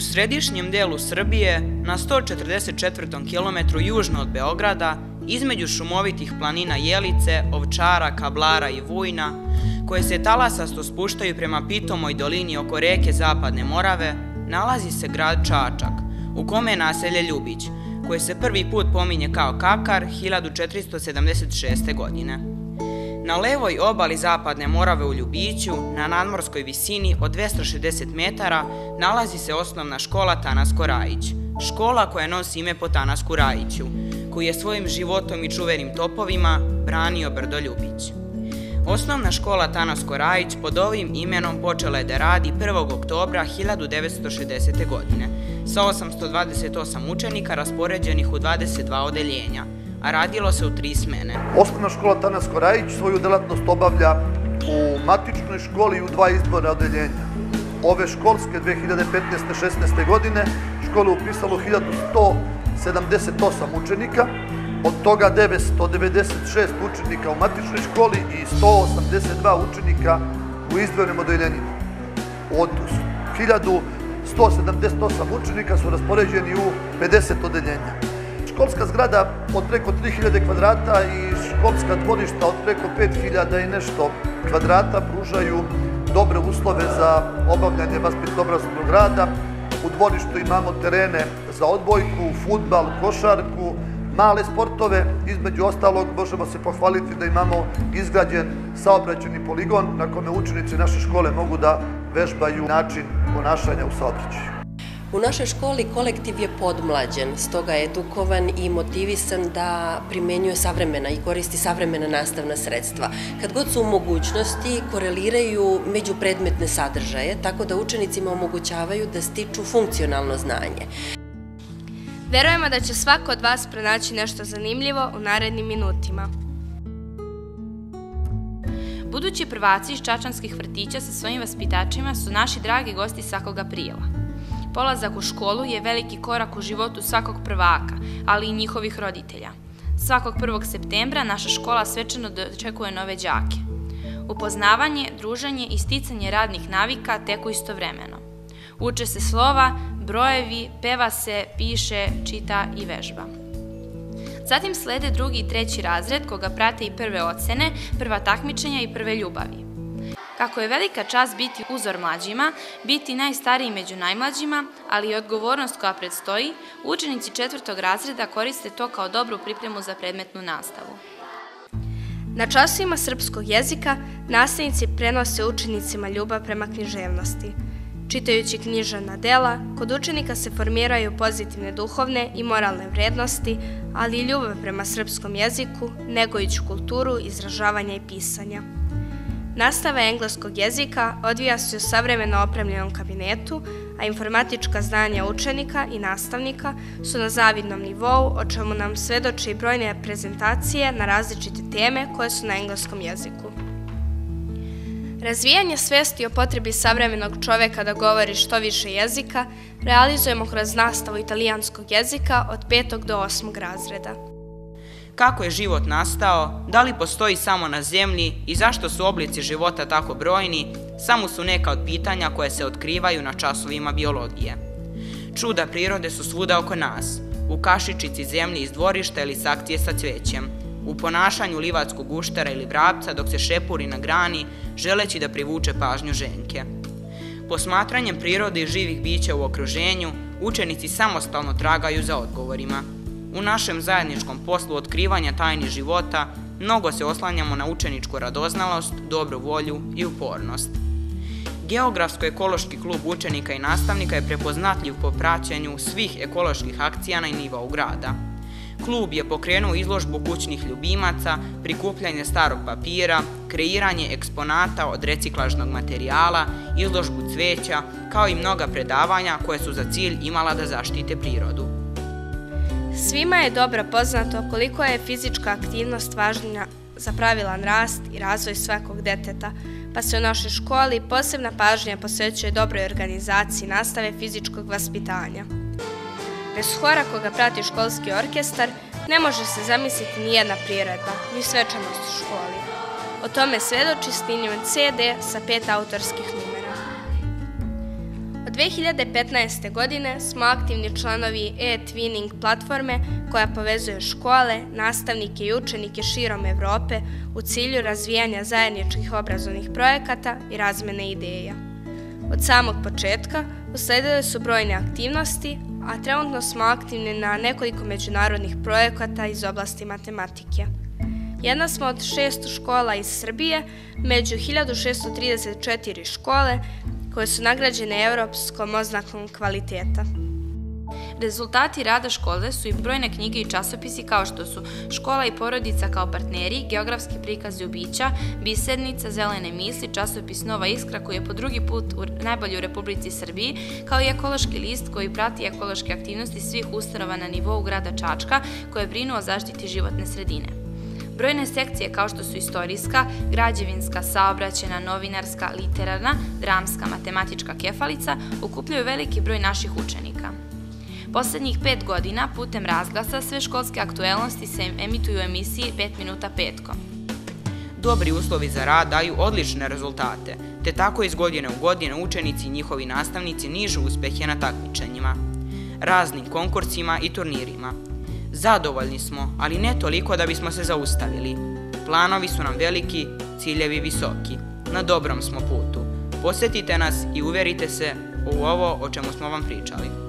središnjem delu Srbije, na 144. kilometru južno od Beograda, između šumovitih planina Jelice, Ovčara, Kablara i Vujna, koje se talasasto spuštaju prema pitomoj dolini oko reke Zapadne Morave, nalazi se grad Čačak, u kome je naselje Ljubić, koje se prvi put pominje kao Kakar 1476. godine. Na levoj obali Zapadne Morave u Ljubiću, na nadmorskoj visini od 260 metara, nalazi se osnovna škola Tanasko Rajić, škola koja nosi ime po Tanasku Rajiću, koji je svojim životom i čuvenim topovima branio Brdo Ljubić. Osnovna škola Tanasko Rajić pod ovim imenom počela je da radi 1. oktobra 1960. godine, sa 828 učenika raspoređenih u 22 odeljenja, a radilo se u tri smene. Osnovna škola Tanasko Rajić svoju delatnost obavlja u matičnoj školi u dva izborna odeljenja. Ove školske 2015-16. godine školu upisalo 1178 učenika, od toga 996 učenika u matičnoj školi i 182 učenika u izdvojenim odeljenjima. Od 1178 učenika su raspoređeni u 50 odeljenja. Školska zgrada od preko 3000 kvadrata i školska dvorišta od preko 5000 i nešto kvadrata pružaju dobre uslove za obavljanje vaspitno-obrazovnog rada. U dvorištu imamo terene za odbojku, futbal, košarku, male sportove. Između ostalog možemo se pohvaliti da imamo izgrađen saobraćeni poligon na kome učenici naše škole mogu da vežbaju način ponašanja u saobraćaju. U našoj školi kolektiv je podmlađen, stoga je edukovan i motivisan da primenjuje savremena i koristi savremena nastavna sredstva. Kad god su u mogućnosti, koreliraju međupredmetne sadržaje, tako da učenicima omogućavaju da stiču funkcionalno znanje. Verujemo da će svako od vas pronaći nešto zanimljivo u narednim minutima. Budući prvaci iz čačanskih vrtića sa svojim vaspitačima su naši dragi gosti svakog aprila. Polazak u školu je veliki korak u životu svakog prvaka, ali i njihovih roditelja. Svakog 1. septembra naša škola svečano dočekuje nove đake. Upoznavanje, druženje i sticanje radnih navika teku istovremeno. Uče se slova, brojevi, peva se, piše, čita i vežba. Zatim slede drugi i treći razred koga prate i prve ocene, prva takmičenja i prve ljubavi. Kako je velika čast biti uzor mlađima, biti najstariji među najmlađima, ali i odgovornost koja predstoji, učenici četvrtog razreda koriste to kao dobru pripremu za predmetnu nastavu. Na časovima srpskog jezika nastavnici prenose učenicima ljubav prema književnosti – Čitajući književna dela, kod učenika se formiraju pozitivne duhovne i moralne vrednosti, ali i ljubav prema srpskom jeziku, negojući kulturu izražavanja i pisanja. Nastava engleskog jezika odvija se u savremeno opremljenom kabinetu, a informatička znanja učenika i nastavnika su na zavidnom nivou, o čemu nam svedoče i brojne prezentacije na različite teme koje su na engleskom jeziku. Razvijanje svesti o potrebi savremenog čoveka da govori što više jezika realizujemo kroz nastavu italijanskog jezika od 5. do 8. razreda. Kako je život nastao, da li postoji samo na zemlji i zašto su oblici života tako brojni, samo su neka od pitanja koje se otkrivaju na časovima biologije. Čuda prirode su svuda oko nas, u kašičici zemlje iz dvorišta ili sakcije sa cvećem, u ponašanju livatskog guštera ili vrapca dok se šepuri na grani, želeći da privuče pažnju ženke. Posmatranjem prirode i živih bića u okruženju, učenici samostalno tragaju za odgovorima. U našem zajedničkom poslu otkrivanja tajni života mnogo se oslanjamo na učeničku radoznalost, dobru volju i upornost. Geografsko-ekološki klub učenika i nastavnika je prepoznatljiv po praćenju svih ekoloških akcija na nivou grada – Klub je pokrenuo izložbu kućnih ljubimaca, prikupljanje starog papira, kreiranje eksponata od reciklažnog materijala, izložbu cveća, kao i mnoga predavanja koje su za cilj imala da zaštite prirodu. Svima je dobro poznato koliko je fizička aktivnost važna za pravilan rast i razvoj svakog deteta, pa se u našoj školi posebna pažnja posvećuje dobroj organizaciji nastave fizičkog vaspitanja. Bez hora koga prati školski orkestar ne može se zamisliti ni jedna priredba, ni svečanost u školi. O tome svedoči snimljen CD sa pet autorskih numera. Od 2015. godine smo aktivni članovi e-twinning platforme koja povezuje škole, nastavnike i učenike širom Evrope u cilju razvijanja zajedničkih obrazovnih projekata i razmene ideja. Od samog početka usledile su brojne aktivnosti, a trenutno smo aktivni na nekoliko međunarodnih projekata iz oblasti matematike. Jedna smo od šest škola iz Srbije, među 1634 škole koje su nagrađene evropskom oznakom kvaliteta. Rezultati rada škole su i brojne knjige i časopisi kao što su Škola i porodica kao partneri, Geografski prikaz ljubića, Bisernica, Zelene misli, časopis Nova iskra koji je po drugi put u, najbolji u Republici Srbiji, kao i ekološki list koji prati ekološke aktivnosti svih ustanova na nivou grada Čačka koje brinu o zaštiti životne sredine. Brojne sekcije kao što su istorijska, građevinska, saobraćena, novinarska, literarna, dramska, matematička kefalica ukupljaju veliki broj naših učenika. Poslednjih pet godina, putem razglasa, sve školske aktuelnosti se emituju u emisiji 5 minuta petkom. Dobri uslovi za rad daju odlične rezultate, te tako iz godine u godine učenici i njihovi nastavnici nižu uspehe na takmičenjima, raznim konkursima i turnirima – Zadovoljni smo, ali ne toliko da bismo se zaustavili. Planovi su nam veliki, ciljevi visoki. Na dobrom smo putu. Posetite nas i uverite se u ovo o čemu smo vam pričali.